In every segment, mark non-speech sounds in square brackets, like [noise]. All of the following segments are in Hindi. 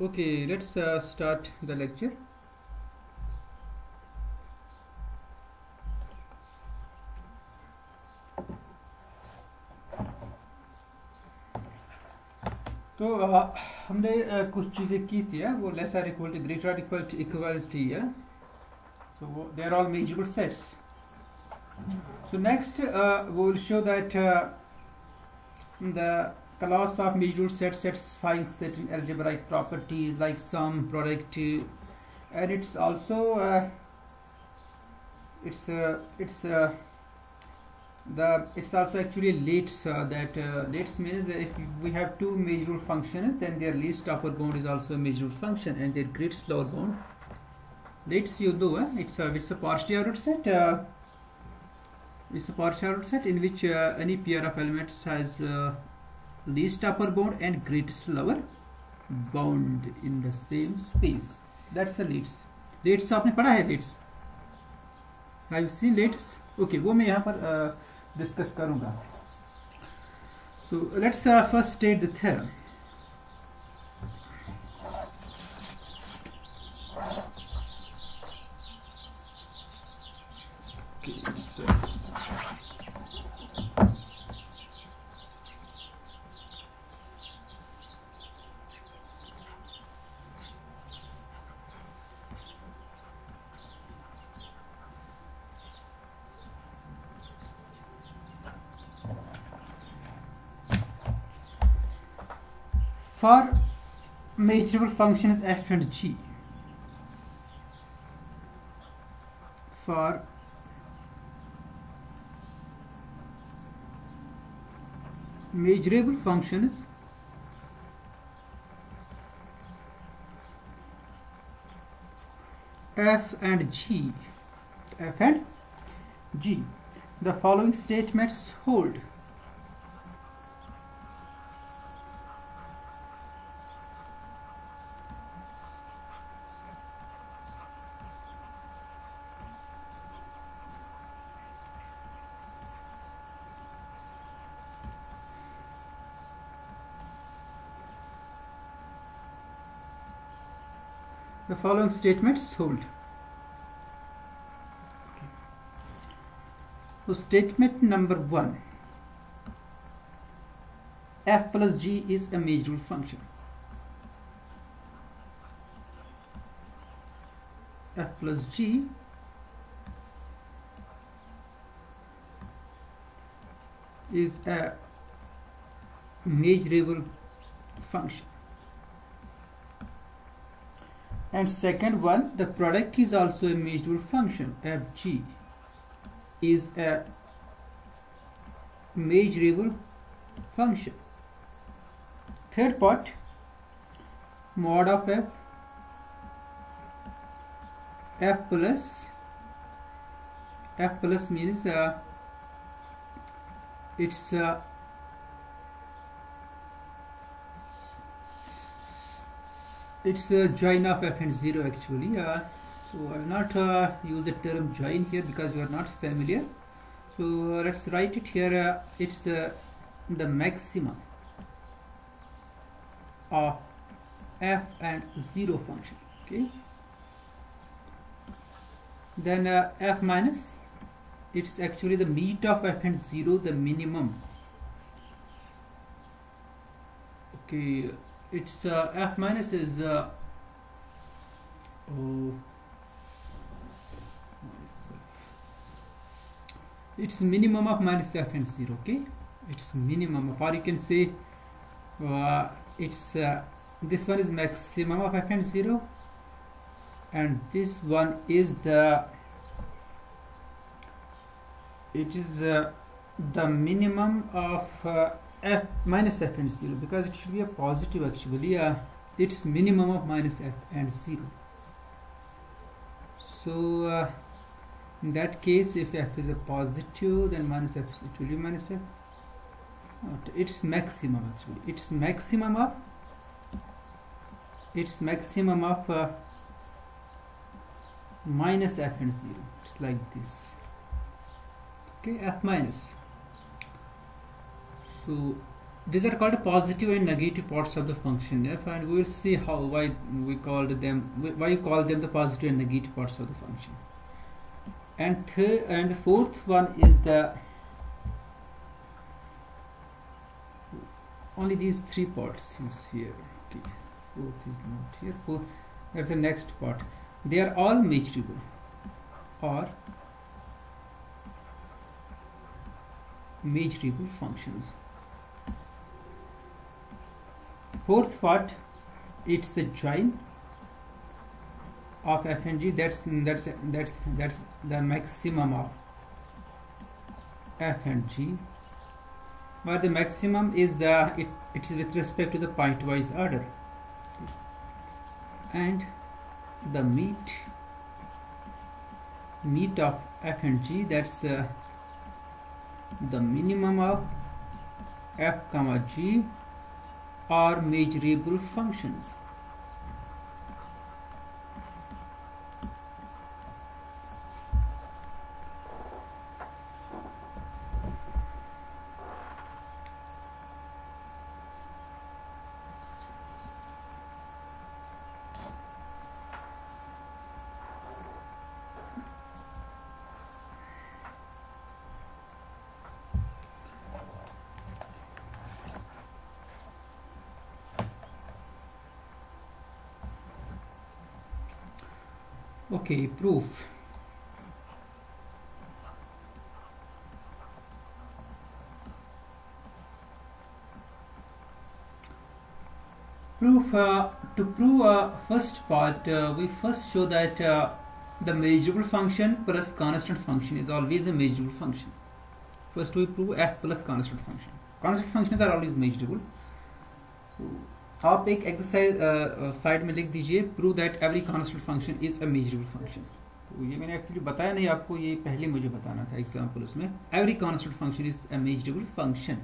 okay let's uh, start the lecture. तो uh, हमने uh, कुछ चीज़ें की थी है, वो less or equality greater or equality equality है सो वो they are all measurable sets so next वो will show that the class of measurable sets satisfying certain algebraic properties like sum product and it's also uh, it's uh, it's uh, the it's also actually lates uh, that uh, lates means if we have two measurable functions then their least upper bound is also a measurable function and their greatest lower bound lates you know eh? it's a it's a partially ordered set uh, it's a partially ordered set in which uh, any pair of elements has uh, least upper bound and greatest lower bound in the same space that's the leads leads आपने पढ़ा है have you seen leads okay वो मैं यहाँ पर discuss uh, so let's uh, first state the for measurable functions f and g. For measurable functions f and g f and g. The following statements hold following statements hold. So statement number one f plus g is a measurable function. f plus g is a measurable function and second one the product is also a measurable function. Fg is a measurable function. Third part mod of f f plus f plus means uh, it's uh, it's a join of f and 0 actually uh, so I will not uh, use the term join here because you are not familiar. So uh, let's write it here uh, it's the maximum of f and 0 function okay? Then uh, f minus it's actually the meet of f and 0 the minimum. Okay it's uh, f minus is uh, oh. It's minimum of minus f and 0 okay? It's minimum. Of or you can say uh, it's uh, this one is maximum of f and 0 and this one is the it is uh, the minimum of uh, f minus f and 0 because it should be a positive actually uh, it's minimum of minus f and 0 so uh, in that case if f is a positive then minus f it will be minus f. It's maximum actually. It's maximum of it's maximum of uh, minus f and 0 it's like this. Okay f minus so these are called positive and negative parts of the function. F and we will see how why we called them why you call them the positive and negative parts of the function. And third and the fourth one is the only these three parts is here. Okay. Fourth is not here. Fourth that's the next part. They are all measurable or measurable functions fourth part it's the join of f and g. That's that's that's that's the maximum of f and g. Where the maximum is the it, it is with respect to the pointwise order. And the meet meet of f and g that's uh, the minimum of f comma g are measurable functions. Okay proof. Proof uh, to prove uh, first part uh, we first show that uh, the measurable function plus constant function is always a measurable function. First we prove f plus constant function. Constant functions are always measurable आप एक एक्सरसाइज साइड में लिख दीजिए prove that every constant function is a measurable function तो ये मैंने एक्चुअली बताया नहीं, आपको ये पहले मुझे बताना था एग्ज़ाम्पल उसमें every constant function is a measurable function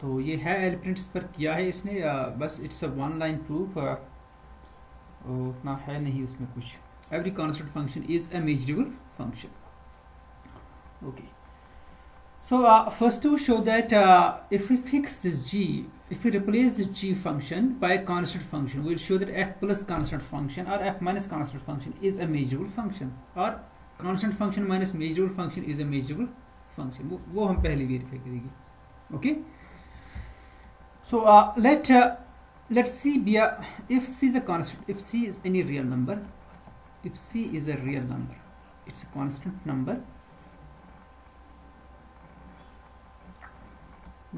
तो ये है एलिप्रिंट्स पर किया है इसने बस it's a one line proof उतना है नहीं उसमें कुछ। Every constant function is a measurable function okay So uh, first to show that uh, if we fix this g if we replace the g function by a constant function, we'll show that f plus constant function or f minus constant function is a measurable function or constant function minus measurable function is a measurable function. वो, वो हम पहले verify करेंगे. Okay. So uh, let uh, let c be a if c is a constant, if c is any real number, if c is a real number, it's a constant number.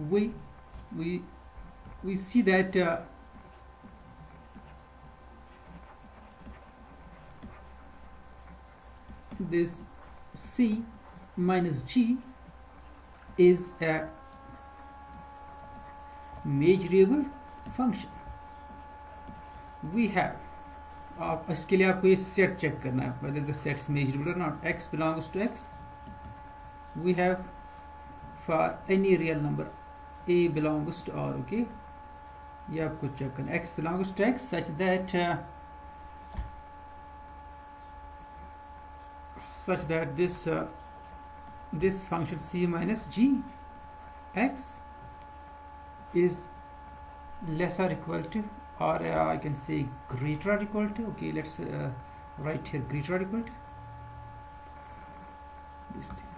We we we see that uh, this c minus g is a measurable function we have आप इसके लिए आपको ये सेट चेक करना है whether the set is measurable or not x belongs to x we have for any real number a belongs to r okay ये आपको चेक करना x belongs to x such that uh, such that this uh, this function c minus g x is less or equal to or uh, I can say greater or equal to okay let's uh, write here greater or equal to this thing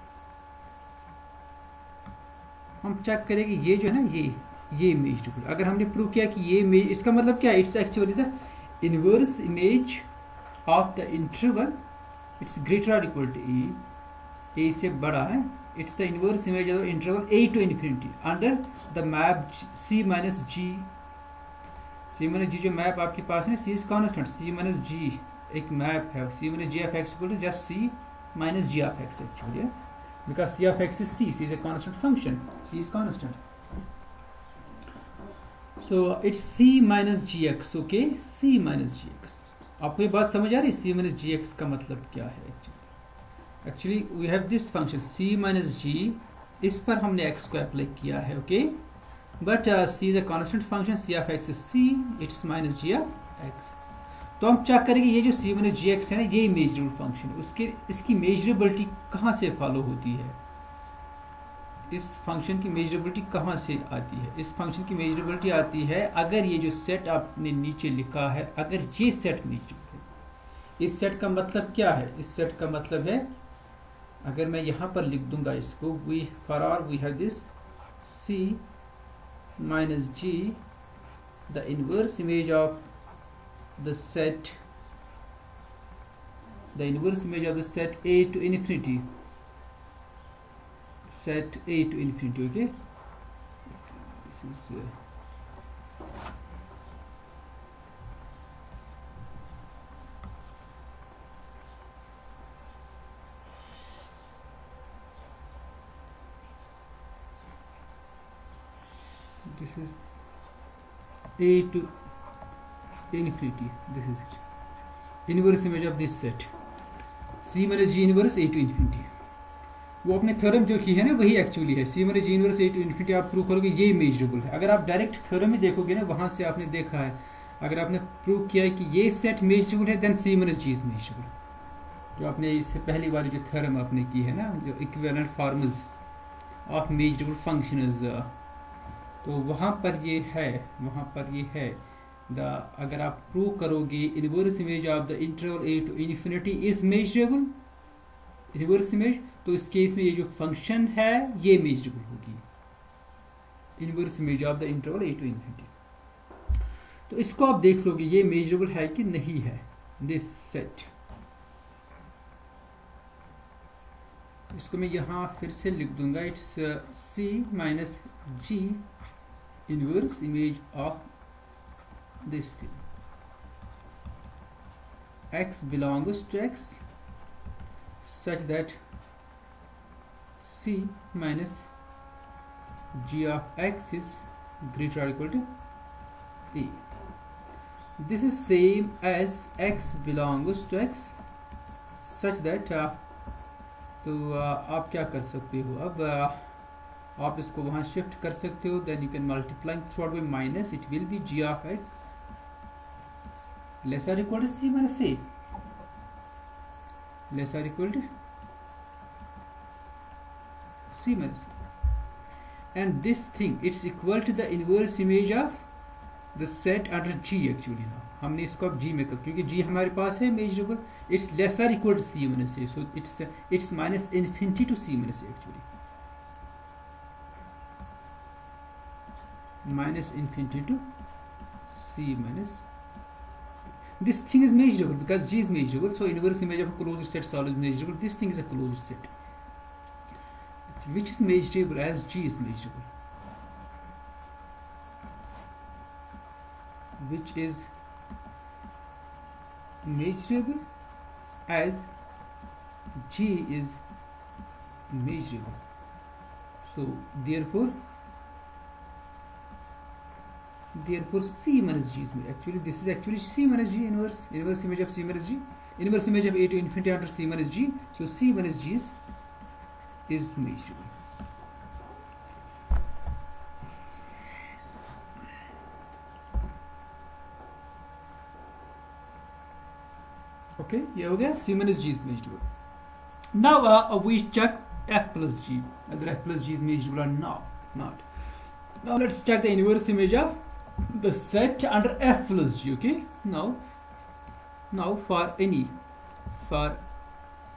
हम चेक करेंगे ये जो है ना, ये ये इमेज टुकड़ा अगर हमने प्रूव किया कि ये इमेज इसका मतलब क्या it's actually the inverse image of the interval it's greater और इक्वल टू ए ए से बड़ा है। It's the inverse image of interval A to infinity under the map C minus G C minus G जो मैप आपके पास है C is constant C minus G एक मैप है। C minus G of X equal to just C minus G of X actually because c of x is c c is a constant function c is constant so it's c minus gx okay c minus gx आपको ये बात समझ आ रही c minus gx का मतलब क्या है actually we have this function c minus g इस पर हमने x को अप्लाई किया है okay but c is a constant function c of x is c it's minus g of x तो हम चेक करेंगे, ये जो सी माइनस जी एक्स है ना, ये मेजरेबल फ़ंक्शन है। उसके, इसकी मेजरेबिलिटी कहाँ से फॉलो होती है? इस फ़ंक्शन की मेजरेबिलिटी कहाँ से आती है? इस फ़ंक्शन की मेजरेबिलिटी आती है, अगर ये जो सेट आपने नीचे लिखा है, अगर ये सेट मेजरेबल है, इस सेट का मतलब क्या है? इस सेट का मतलब है, अगर मैं यहाँ पर लिख दूँगा इसको we for are we have this C minus G the inverse image of the set the inverse image of the set A to infinity. Set A to infinity okay? This is uh, this is A to infinity this is it. Inverse image of this set. C minus g inverse a to infinity. वो अपने थर्म जो की है ना, वही एक्चुअली है. सी मरीज़ यूनिवर्स एट इन्फिनिटी आप प्रूव करोगे ये मेजरेबल है. अगर आप डायरेक्ट थर्म ही देखोगे ना, वहाँ से आपने देखा है. अगर आपने प्रूव किया है कि ये सेट मेजरेबल है देन सी मरीज़ जी इज़ मेजरेबल जो आपने इससे पहली बार जो थर्म आपने की है ना, जो equivalent forms of measurable function तो वहाँ पर ये है, वहाँ पर ये है. द अगर आप प्रूव करोगे inverse image of the interval A to infinity is measurable reverse image तो इस केस में ये जो फ़ंक्शन है, ये मेजरेबल होगी. Inverse image of the interval A to infinity तो इसको आप देख लोगे, ये मेजरेबल है कि नहीं है दिस सेट इसको मैं यहाँ फिर से लिख दूँगा it's C minus G inverse image of this thing x belongs to x such that c minus g of x is greater or equal to e. This is same as x belongs to x such that uh, तो uh, आप क्या कर सकते हो अब uh, आप इसको वहाँ शिफ्ट कर सकते हो then you can multiply through by minus it will be G of X lesser or equal to C मैंने C less equal to C minus C and this thing it's equal to the inverse image of the set under G actually ना हमने इसको अब जी में कर, क्योंकि जी हमारे पास है image rouble it's less equal to C मैंने C so it's it's minus infinity to C minus C actually minus infinity to C minus this thing is measurable because G is measurable so inverse image of a closed set is always measurable. This thing is a closed set. Which is measurable as G is measurable? Which is measurable as G is measurable. So therefore therefore C minus G is actually this is actually C minus G inverse inverse image of C minus G inverse image of A to infinity under C minus G so C minus G is is measurable okay ये हो गया C minus G is measurable now uh, we check F plus G whether F plus G is measurable or not not now let's check the inverse image of the set under f plus g okay? Now now for any for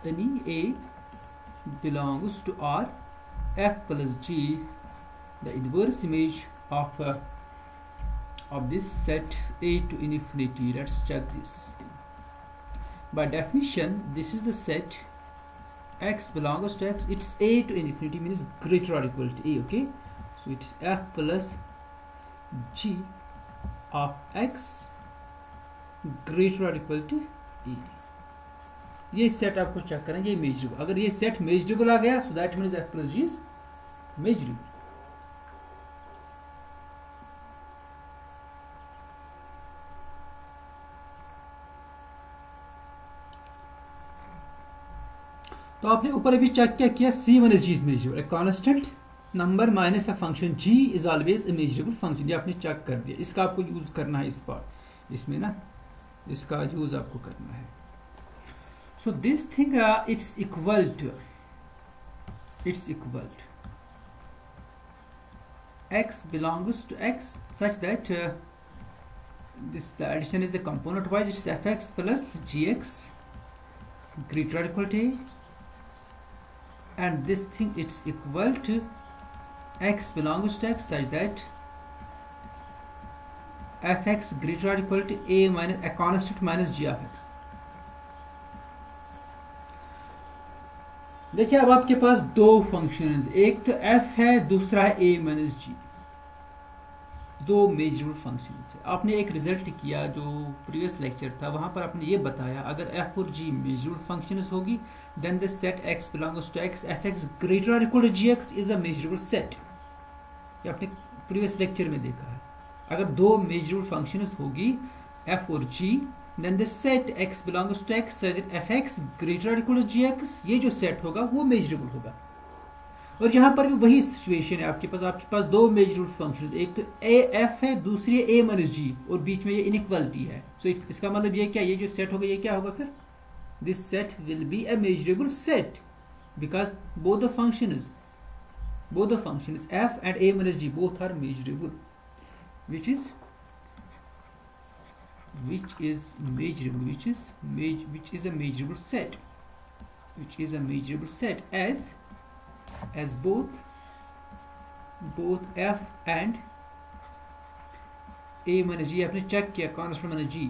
any a belongs to r f plus g the inverse image of uh, of this set a to infinity. Let's check this. By definition this is the set x belongs to x. It's a to infinity means greater or equal to a okay? So it is f plus g of x greater or equal to e. ये सेट आपको चेक करें ये मेजरेबल अगर ये सेट मेजरेबल आ गया so that means F plus G is measurable तो आपने ऊपर अभी चेक क्या किया? C one is G is measurable constant number minus a function G is always a measurable function ये आपने चेक कर दिया इसका आपको यूज़ करना है इस बार इसमें ना इसका यूज़ आपको करना है so this thing it's equal to it's equal to belongs to x such that uh, this the addition is the component wise it's fx plus gx greater equal to and this thing it's equal to x belongs to x such that fx greater or equal to a minus, a constant minus g of x. देखिए अब आपके पास दो फ़ंक्शंस एक तो f है, दूसरा है a माइनस जी दो मेजरेबल फ़ंक्शन है। आपने एक रिज़ल्ट किया जो प्रीवियस लेक्चर था, वहाँ पर आपने ये बताया, अगर f और g मेजरेबल फ़ंक्शन होगी then the set x belongs to x, f x greater और equal to G X is a measurable set ये आपने प्रीवियस लेक्चर में देखा है। अगर दो मेजरेबल फ़ंक्शन होगी f और then the set x belongs to x so that fx greater or equal to gx ये जो सेट होगा वो मेजरेबल होगा। और यहाँ पर भी वही सिचुएशन है आपके पास। आपके पास दो मेजरेबल फ़ंक्शंस एक तो ए एफ़ है दूसरी ए माइनस जी और बीच में ये इनइक्वालिटी है। सो so, इसका मतलब ये क्या? ये जो सेट होगा ये क्या होगा फिर? This set will be a measurable set because both the functions both the functions f and a minus g both are measurable which is which is measurable which is which is a measurable set which is a measurable set as as both both f and a minus g आपने चेक किया constant minus g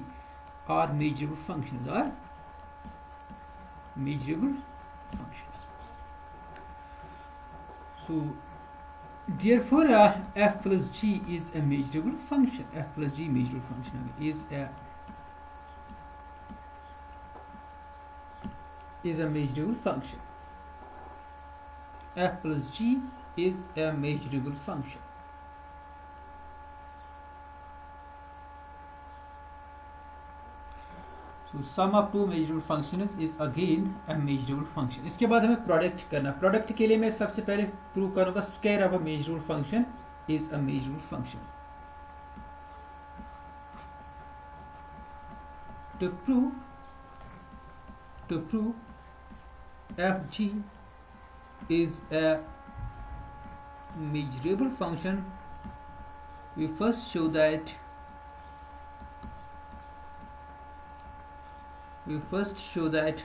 are measurable functions are measurable functions so therefore uh, f plus g is a measurable function f plus g measurable function is a is a measurable function f plus g is a measurable function. तो sum of two measurable function is again a measurable function इसके बाद हमें प्रोडक्ट करना प्रोडक्ट के लिए मैं सबसे पहले प्रूव करूँगा square of a measurable function is a measurable function to prove to prove f g is a measurable function we first show that we first show that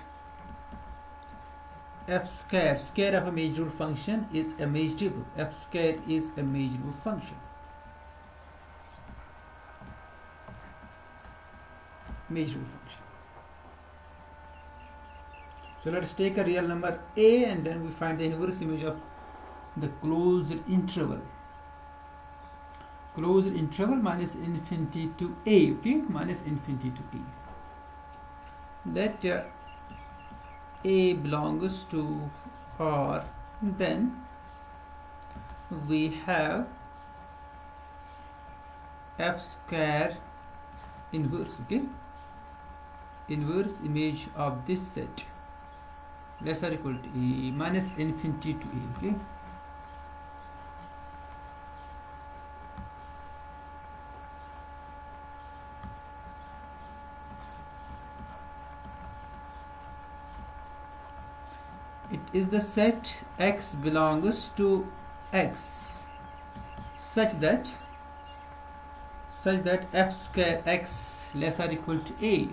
f square square of a measurable function is a measurable f square is a measurable function measurable function so let's take a real number a and then we find the inverse image of the closed interval. Closed interval minus infinity to a, okay, minus infinity to a. That uh, a belongs to r, then we have f square inverse, okay, inverse image of this set. Less or equal to e minus infinity to e okay is the set x belongs to x such that such that f square x less or equal to a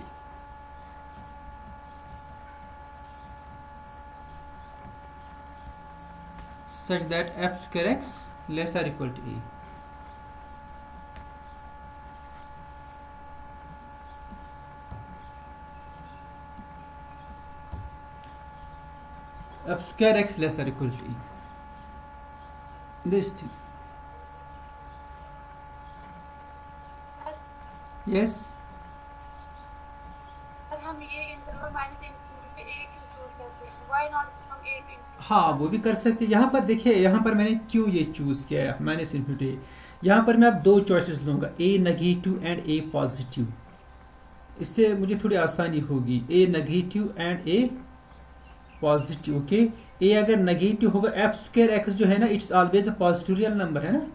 such that f square x less or equal to a. f square x less or equal to e. This thing. Yes. हैं हाँ वो भी कर सकते हैं यहाँ पर देखिए यहाँ पर मैंने क्यों ये चूज़ किया है माइनस इन्फिनिटी यहाँ पर मैं अब दो चॉइसेस लूँगा a negative and a positive इससे मुझे थोड़ी आसानी होगी a negative and a positive okay a अगर नेगेटिव होगा एफ़ स्क्वायर एक्स जो है ना it's always a positive real number है ना?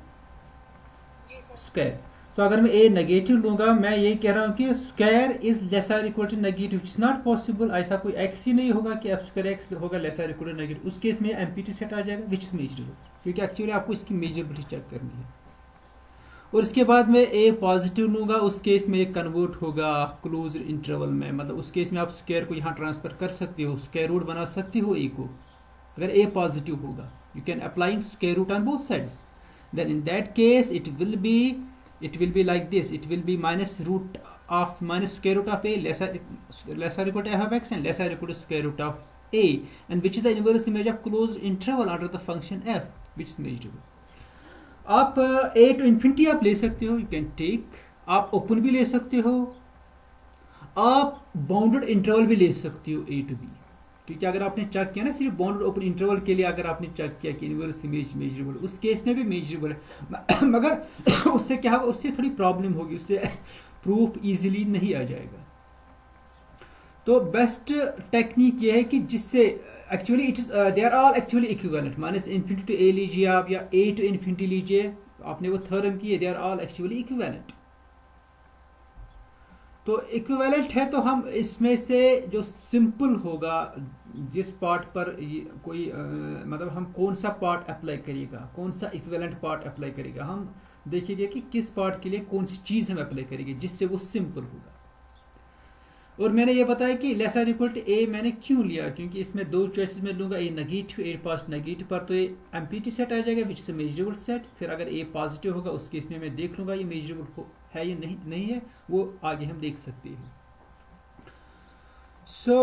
स्क्वायर तो अगर मैं ए नेगेटिव लूँगा मैं ये कह रहा हूँ कि square is lesser equal to negative it's not possible ऐसा कोई एक्स ही नहीं होगा कि एफ़ स्क्वायर एक्स होगा लेसर इक्वल टू नेगेटिव उस केस में एमपीटी सेट आ जाएगा विच इज़ मेजरेबल क्योंकि एक्चुअली आपको इसकी मेजरेबिलिटी चेक करनी है। और इसके बाद में ए पॉजिटिव लूँगा, उस केस में ये कन्वर्ट होगा क्लोज इंटरवल में। मतलब उस केस में आप स्क्वायर को यहाँ ट्रांसफ़र कर सकते हो स्क्वायर रूट बना सकते हो ए को। अगर ए पॉजिटिव होगा you can applying square root on both sides then in that case it will be it will be like this it will be minus root of minus square root of a lesser lesser square root of a and which is the inverse image of close interval under the function f which is measurable आप ए टू इन्फिनिटी आप ले सकते हो यू कैन टेक आप ओपन भी ले सकते हो. आप बाउंडेड इंटरवल भी ले सकते हो ए टू बी क्योंकि अगर आपने चेक किया ना, सिर्फ़ बाउंडेड ओपन इंटरवल के लिए अगर आपने चेक किया कि इनवर्स इमेज मेजरेबल उस केस में भी मेजरेबल है. [coughs] मगर [coughs] उससे क्या होगा, उससे थोड़ी प्रॉब्लम होगी, उससे [coughs] प्रूफ इजीली नहीं आ जाएगा. तो बेस्ट टेक्निक ये है कि जिससे actually it is they are all actually equivalent minus infinity to a लीजिए आप या ए टू इन्फिनिटी लीजिए आपने वो थर्म की they are all actually equivalent तो इक्विवेलेंट है तो हम इसमें से जो सिंपल होगा जिस पार्ट पर कोई आ, मतलब हम कौन सा पार्ट अप्लाई करेगा कौन सा इक्विवेलेंट पार्ट अप्लाई करेगा हम देखेंगे कि किस पार्ट के लिए कौन सी चीज़ हम अप्लाई करेंगे जिससे वो सिंपल होगा। और मैंने ये बताया कि लेसर इक्वल टू ए मैंने क्यों लिया? क्योंकि इसमें दो चॉइसेस में लूँगा a negative A pass negative पर तो ये एमपीटी सेट आ जाएगा विच इज़ मेजरेबल सेट फिर अगर ए पॉजिटिव होगा, उस केस में देख लूँगा, ये मेजरेबल है या नहीं नहीं है, वो आगे हम देख सकते हैं। सो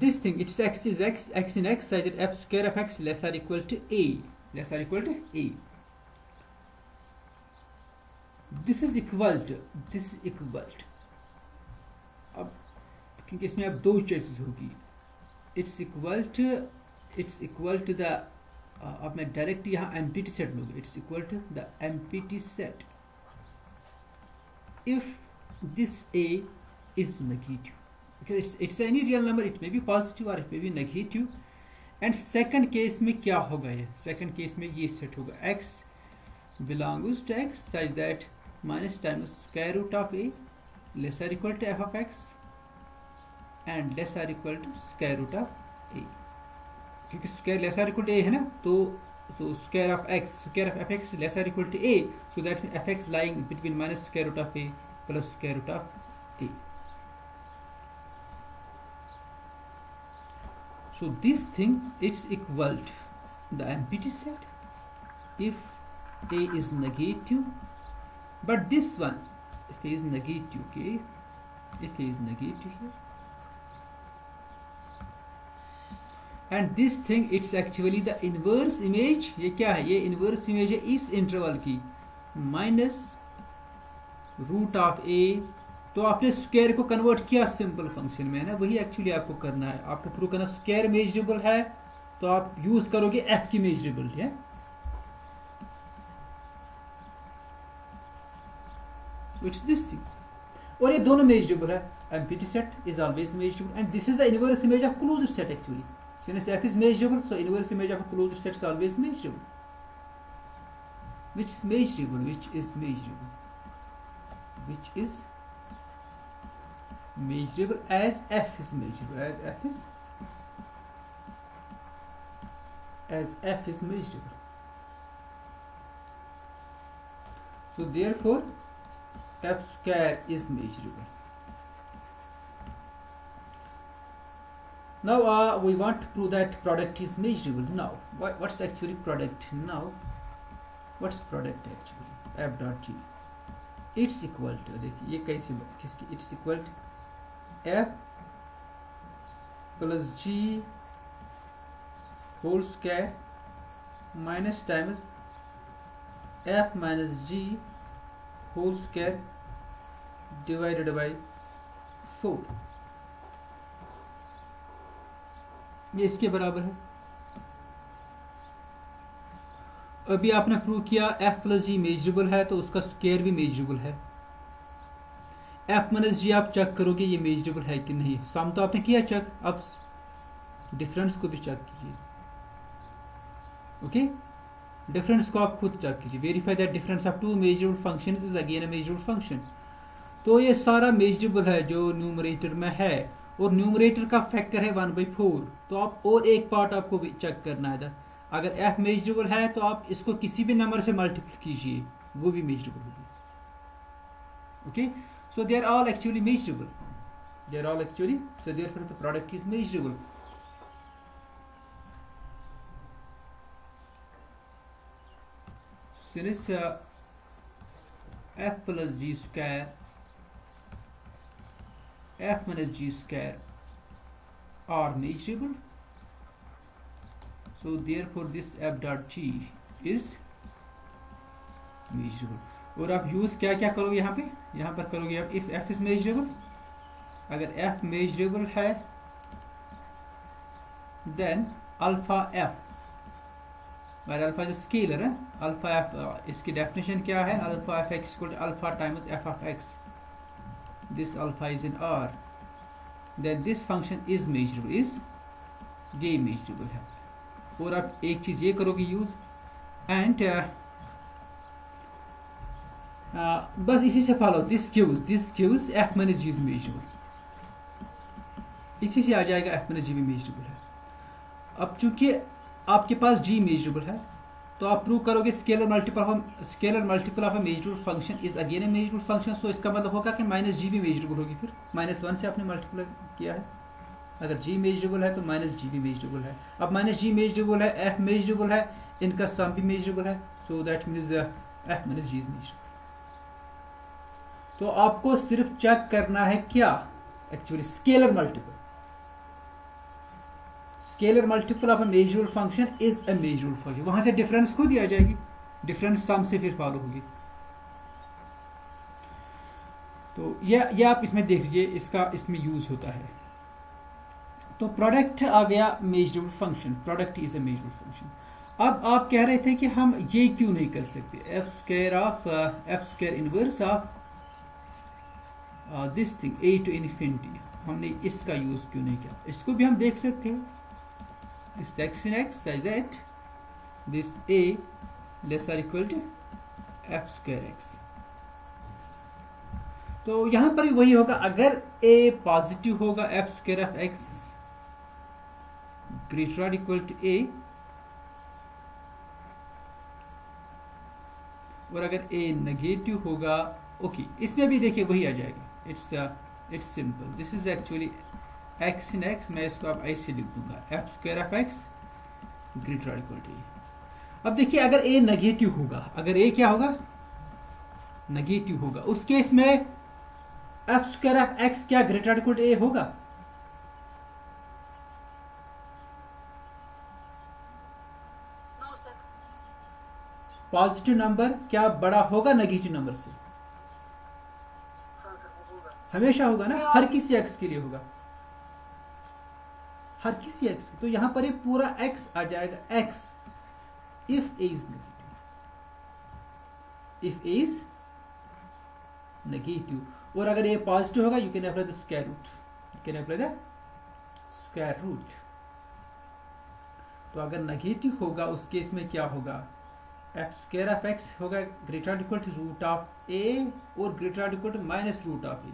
this thing its x is x x in x such that f square of x less or equal to a. Less or equal to a. This is equal to, this is equal अब क्योंकि इसमें अब दो चॉइसेस होगी। It's equal to it's equal to the अब मैं डायरेक्ट यहाँ एम पी टी सेट लूँगा। It's equal to the empty set if this a is negative it's it's any real number it may be positive और it may be negative and second case में क्या होगा ये? सेकंड केस में ये सेट होगा। X belong to x such that minus time square root of a lesser equal to f of x and less or equal to square root of a क्योंकि square less or equal to a है ना तो तो square of x square of f x less or equal to a so that f x lying between minus square root of a plus square root of a so this thing it's equal the M set if a is negative but this one if a is negative के इफ़ ए इज़ नेगेटिव है and this thing it's actually the inverse image ये क्या है? ये इनवर्स इमेज है इस इंटरवल की। माइनस रूट ऑफ़ ए तो आपने स्क्वायर को कन्वर्ट किया सिंपल फ़ंक्शन में, है ना? वही एक्चुअली आपको करना है। आपको प्रूव करना स्क्वायर मेजरेबल है तो आप यूज़ करोगे एफ़ की मेजरेबल है? इट्स दिस थिंग और ये दोनों मेजरेबल है। Empty set is always measurable and this is the inverse image of closed set actually Since f is measurable, so inverse image of a closed set is always measurable. Which is measurable? Which is measurable? Which is measurable as f is measurable. As f is as f is measurable. So therefore, f square is measurable. now uh, we want to prove that product is measurable now what, what's actually product now what's product actually f dot g it's equal to देखिए ये कैसे किसकी it's equal to f plus g whole square minus times f minus g whole square divided by 4 ये इसके बराबर है। अभी आपने प्रूव किया एफ़ प्लस जी मेजरेबल है तो उसका स्केयर भी मेजरेबल है। एफ़ माइनस जी आप चेक करोगे, ये मेजरेबल है कि नहीं? सम तो आपने किया चेक अब डिफरेंस को भी चेक कीजिए। ओके डिफरेंस को आप खुद चेक कीजिए। Verify that difference of two measurable function is again a measurable function तो ये सारा मेजरेबल है जो न्यूमरेटर में है। और न्यूमरेटर का फैक्टर है वन बाई फोर तो आप और एक पार्ट आपको भी चेक करना है अगर एफ़ मेजरेबल है तो आप इसको किसी भी नंबर से मल्टीप्लाई कीजिए, वो भी मेजरेबल होगी। Okay so they are all actually measurable they are all actually so therefore the product is measurable f plus g square f minus g square are measurable so, therefore, this f dot g is measurable और आप यूज़ क्या क्या करोगे यहाँ पे? यहाँ पर करोगे आप इफ़ एफ़ इज़ मेजरेबल अगर एफ़ मेजरेबल है then alpha f by alpha जो स्केलर है अल्फ़ा एफ़ इसकी डेफिनेशन क्या है? Alpha f x equal to alpha times f of x this alpha is in R then this function is measurable is ये मेजरेबल है। और आप एक चीज़ ये करोगे यूज़ एंड uh, uh, बस इसी से follow this cause this cause f minus g is measurable इसी से आ जाएगा एफ़ माइनस जी भी मेजरेबल है। अब चूँकि आपके पास जी मेजरेबल है तो आप प्रूव करोगे scalar multiple of scalar multiple of a measurable function is again a measurable function so इसका मतलब होगा कि माइनस जी भी मेजरेबल होगी फिर। माइनस वन से आपने मल्टीपल किया है। अगर जी मेजरेबल है तो माइनस जी भी मेजरेबल है। अब माइनस जी मेजरेबल है एफ़ मेजरेबल है, इनका सम भी मेजरेबल है so that means f minus g is measurable तो आपको सिर्फ़ चेक करना है क्या? Actually scalar multiple scalar multiple of a measurable function is a measurable function. वहाँ से डिफरेंस खुद ही आ जाएगी। डिफरेंस सम से फिर फॉलो होगी। तो ये ये आप इसमें देख लीजिए, इसका, इसमें यूज़ होता है। तो प्रोडक्ट आ गया measurable function product is a measurable function अब आप कह रहे थे कि हम ये क्यों नहीं कर सकते? F square of f square inverse of this thing a to infinity हमने इसका यूज़ क्यों नहीं किया? इसको भी हम देख सकते हैं। This x in x such that this a less or equal to f square x. तो यहाँ पर भी वही होगा अगर a पॉजिटिव होगा f square of x greater और इक्वल टू a और अगर a नेगेटिव होगा ओके okay, इसमें भी देखिए वही आ जाएगा. It's it's simple this is actually x in x मैं इसको अब ऐसे लिख दूँगा। F square of x greater equal to अब देखिए अगर ए नेगेटिव होगा अगर ए क्या होगा? नेगेटिव होगा। उस केस में एफ़ स्क्वायर ऑफ़ एक्स क्या ग्रेटर इक्वल टू ए होगा? पॉजिटिव नंबर क्या बड़ा होगा नेगेटिव नंबर से? हमेशा होगा ना? हर किसी एक्स के लिए होगा। हर किसी एक्स तो यहाँ पर ये पूरा एक्स आ जाएगा। X if a is negative if a is negative और अगर ये पॉजिटिव होगा you can apply the square root you can apply the square root तो अगर नेगेटिव होगा, उस केस में क्या होगा? एफ़ स्क्वायर ऑफ़ एक्स होगा greater equal to root of a और greater equal to minus root of a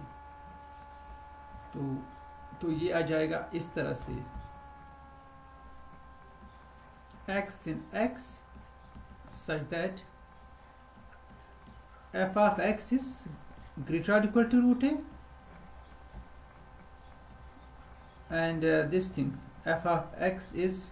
तो तो ये आ जाएगा इस तरह से। X in x such that f of x is greater or equal to root a. And uh, this thing f of x is